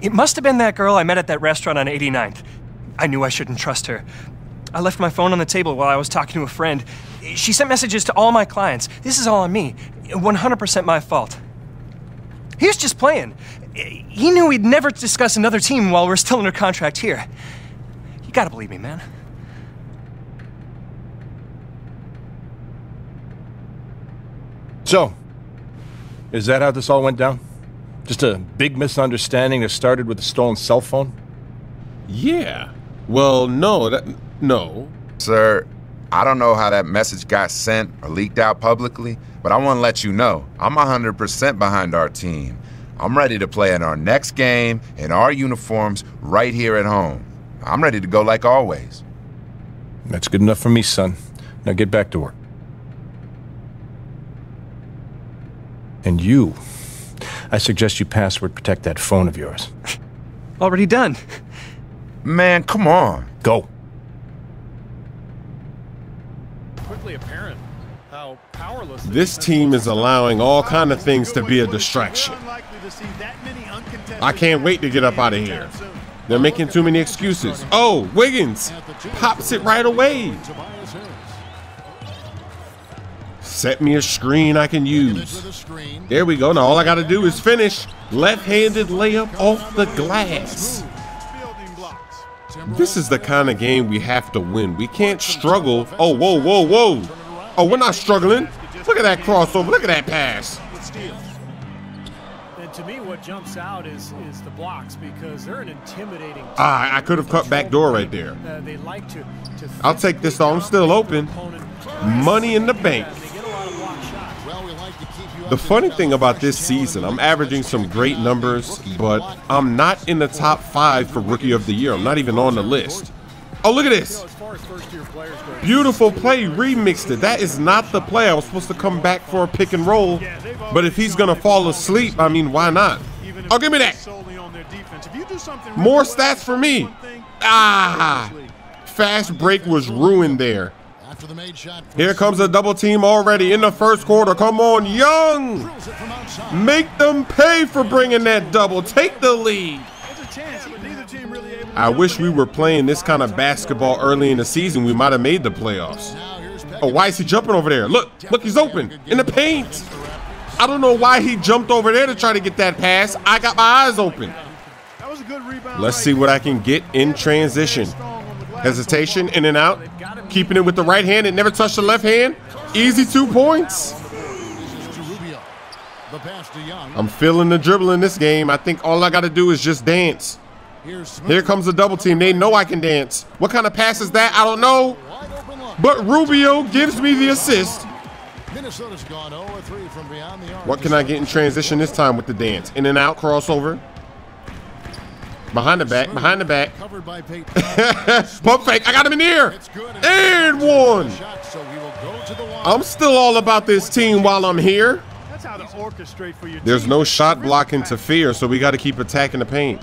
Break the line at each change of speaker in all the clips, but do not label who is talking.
It must have been that girl I met at that restaurant on 89th. I knew I shouldn't trust her. I left my phone on the table while I was talking to a friend. She sent messages to all my clients. This is all on me. 100% my fault. He was just playing. He knew we'd never discuss another team while we're still under contract here. You gotta believe me, man.
So, is that how this all went down? Just a big misunderstanding that started with a stolen cell phone?
Yeah. Well, no, that no.
Sir, I don't know how that message got sent or leaked out publicly, but I want to let you know I'm 100% behind our team. I'm ready to play in our next game in our uniforms right here at home. I'm ready to go like always.
That's good enough for me, son. Now get back to work. And you, I suggest you password protect that phone of yours.
Already done.
Man, come on.
Go.
Quickly apparent how powerless This team is allowing all kind of things to be a distraction. I can't wait to get up out of here. They're making too many excuses. Oh, Wiggins pops it right away. Set me a screen I can use. There we go. Now all I got to do is finish. Left-handed layup off the glass. This is the kind of game we have to win. We can't struggle. Oh, whoa, whoa, whoa. Oh, we're not struggling. Look at that crossover. Look at that pass.
And to me, what jumps out is is the blocks because they're an intimidating.
Ah, I could have cut back door right there.
Uh, they like to. to
I'll take this though. I'm still open. Money in the bank. The funny thing about this season, I'm averaging some great numbers, but I'm not in the top five for Rookie of the Year. I'm not even on the list. Oh, look at this. Beautiful play, remixed it. That is not the play. I was supposed to come back for a pick and roll, but if he's going to fall asleep, I mean, why not? Oh, give me that. More stats for me. Ah, fast break was ruined there. Here comes a double team already in the first quarter. Come on, Young. Make them pay for bringing that double. Take the lead. I wish we were playing this kind of basketball early in the season. We might have made the playoffs. Oh, why is he jumping over there? Look, look, he's open in the paint. I don't know why he jumped over there to try to get that pass. I got my eyes open. Let's see what I can get in transition. Hesitation, in and out. Keeping it with the right hand. It never touched the left hand. Easy two points. I'm feeling the dribble in this game. I think all I got to do is just dance. Here comes the double team. They know I can dance. What kind of pass is that? I don't know. But Rubio gives me the assist. What can I get in transition this time with the dance? In and out crossover. Behind the back, behind the back. Pump fake. I got him in the air. And one. I'm still all about this team while I'm here. There's no shot blocking to fear, so we got to keep attacking the paint.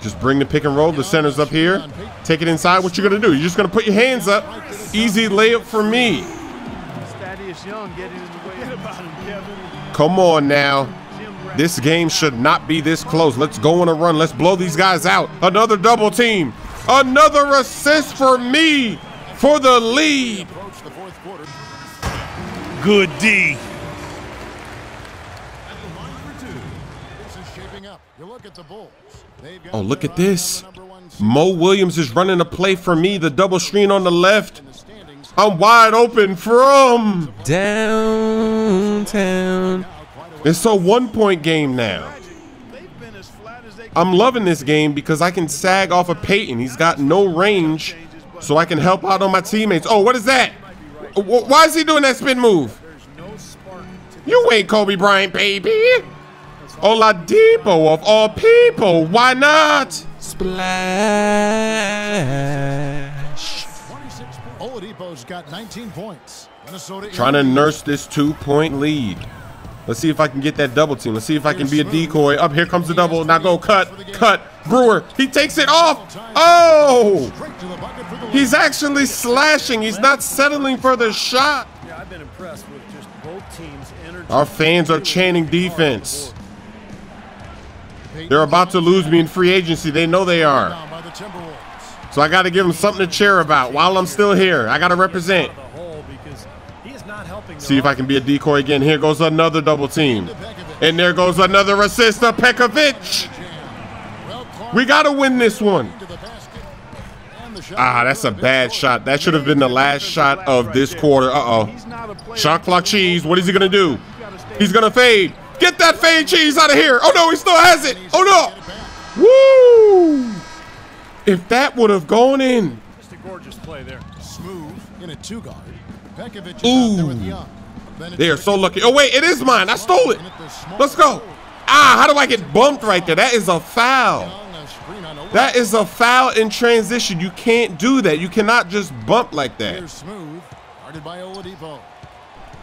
Just bring the pick and roll. The center's up here. Take it inside. What you gonna do? You're just gonna put your hands up. Easy layup for me. Come on now. This game should not be this close. Let's go on a run. Let's blow these guys out. Another double team. Another assist for me for the lead.
Good D.
Oh, look at this. Mo Williams is running a play for me. The double screen on the left. I'm wide open from
downtown.
It's a one point game now. I'm loving this game because I can sag off of Payton. He's got no range, so I can help out on my teammates. Oh, what is that? Why is he doing that spin move? You ain't Kobe Bryant, baby. Oladipo of all people. Why not?
Splash.
Oladipo's got 19 points. Minnesota
Trying to nurse this two-point lead. Let's see if I can get that double team. Let's see if I can be a decoy. Up here comes the double. Now go cut, cut. Brewer, he takes it off. Oh! He's actually slashing. He's not settling for the shot.
Yeah, I've been impressed with just both teams' energy.
Our fans are chanting defense. They're about to lose me in free agency. They know they are. So I got to give them something to cheer about while I'm still here. I got to represent. See if I can be a decoy again. Here goes another double team. And there goes another assist to Pekovic. We got to win this one. Ah, that's a bad shot. That should have been the last shot of this quarter. Uh-oh. Shot clock cheese. What is he going to do? He's going to fade. Get that fade cheese out of here. Oh, no, he still has it. Oh, no. Woo! If that would have gone in.
Just a gorgeous play there.
Smooth in a two guard. Pekovic
Ooh. They are so lucky. Oh, wait, it is mine. I stole it. Let's go. Ah, how do I get bumped right there? That is a foul. That is a foul in transition. You can't do that. You cannot just bump like that.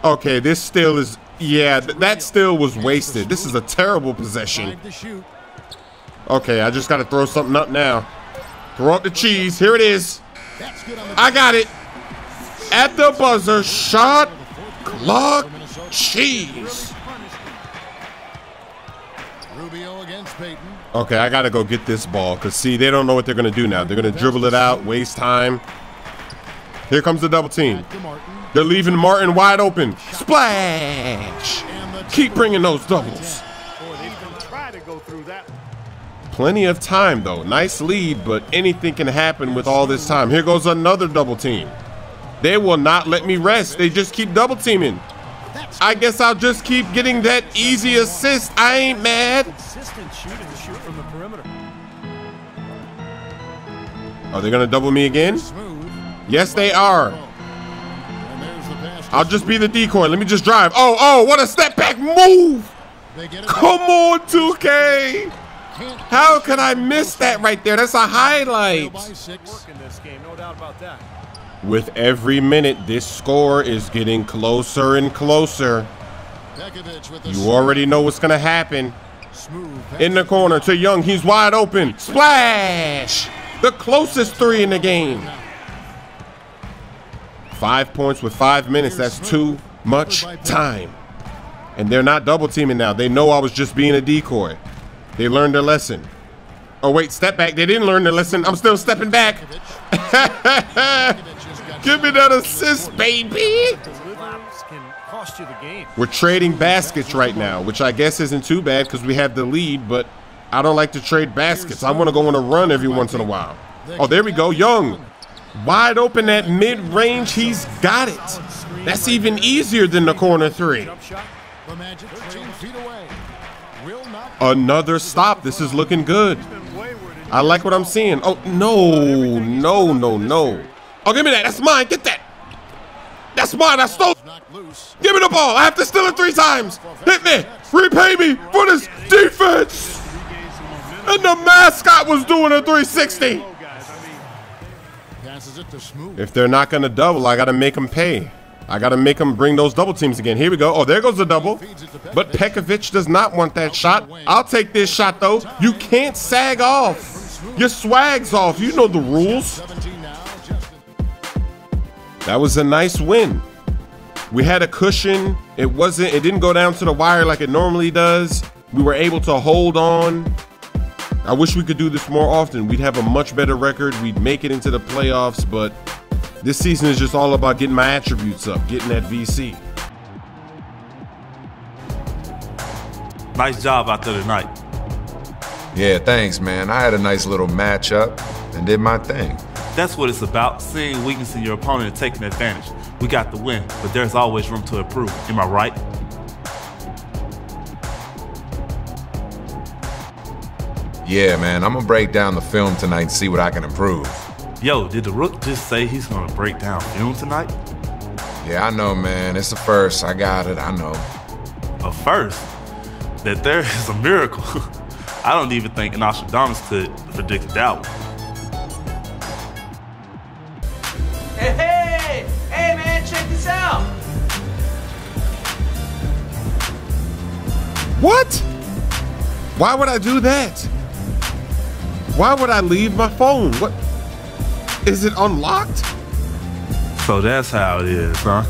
Okay, this still is, yeah, th that still was wasted. This is a terrible possession. Okay, I just got to throw something up now. Throw up the cheese. Here it is. I got it. At the buzzer, shot clock cheese.
Rubio against Payton.
Okay, I got to go get this ball because, see, they don't know what they're going to do now. They're going to dribble it out, waste time. Here comes the double team. They're leaving Martin wide open. Splash! Keep bringing those doubles. Plenty of time, though. Nice lead, but anything can happen with all this time. Here goes another double team. They will not let me rest. They just keep double teaming. I guess I'll just keep getting that easy assist. I ain't mad.
Consistent shooting shoot from the perimeter.
Are they going to double me again? Yes, they are. I'll just be the decoy. Let me just drive. Oh, oh, what a step back move. Come on, 2K. How can I miss that right there? That's a highlight. With every minute, this score is getting closer and closer. You already know what's going to happen. In the corner to Young. He's wide open. Splash! The closest three in the game. Five points with five minutes. That's too much time. And they're not double teaming now. They know I was just being a decoy. They learned their lesson. Oh, wait, step back. They didn't learn their lesson. I'm still stepping back. Give me that assist, baby. We're trading baskets right now, which I guess isn't too bad because we have the lead, but I don't like to trade baskets. I want to go on a run every once in a while. Oh, there we go. Young. Wide open at mid-range. He's got it. That's even easier than the corner three.
The Magic 13 feet away. Will not
Another stop. This is looking good. I like what I'm seeing. Oh, no, no, no, no. Oh, give me that. That's mine. Get that. That's mine. I stole. Give me the ball. I have to steal it three times. Hit me. Repay me for this defense. And the mascot was doing a 360.
Passes it to Smooth.
If they're not going to double, I got to make them pay. I got to make them bring those double teams again. Here we go. Oh, there goes the double. But Pekovic does not want that shot. I'll take this shot, though. You can't sag off. Your swag's off. You know the rules.
17 now. Justin.
That was a nice win. We had a cushion. It wasn't, it didn't go down to the wire like it normally does. We were able to hold on. I wish we could do this more often. We'd have a much better record. We'd make it into the playoffs, but this season is just all about getting my attributes up, getting that VC.
Nice job out there tonight.
Yeah, thanks, man. I had a nice little matchup and did my thing.
That's what it's about, seeing weakness in your opponent and taking advantage. We got the win, but there's always room to improve. Am I right?
Yeah, man, I'm gonna break down the film tonight and see what I can improve.
Yo, did the Rook just say he's gonna break down film tonight?
Yeah, I know, man. It's the first. I got it. I know.
A first? That there is a miracle. I don't even think Nostradamus could predict that one.
Hey, hey, hey, man, check this out.
What? Why would I do that? Why would I leave my phone? What? Is it unlocked?
So that's how it is, huh?